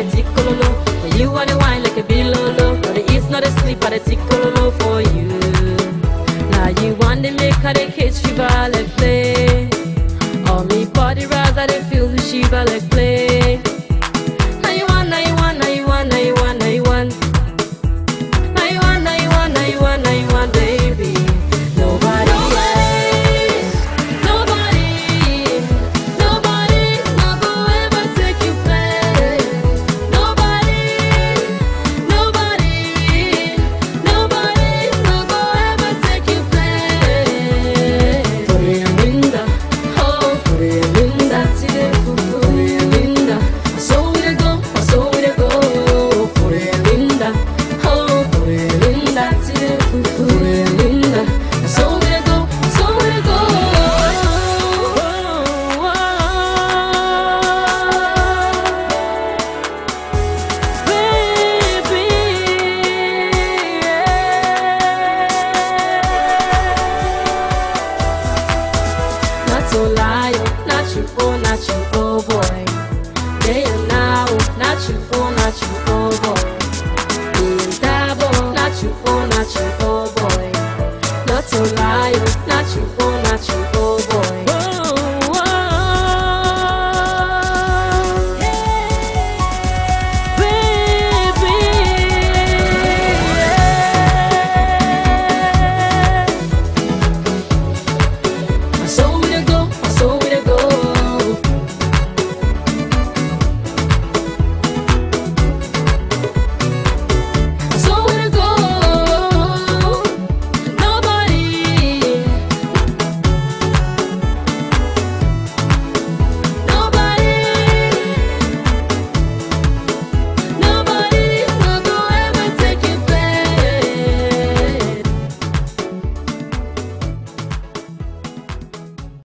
a tick cololo. For you are the wine like a bilolo. No, there is not a sleep a for you. Now you want to make her the cage shiva like play. All me body rather they feel the shiva like play. not you, oh, not you, oh boy. They are now, not you, oh, not you, oh boy. Not you, oh, not you, oh boy. Not lie, not you, oh.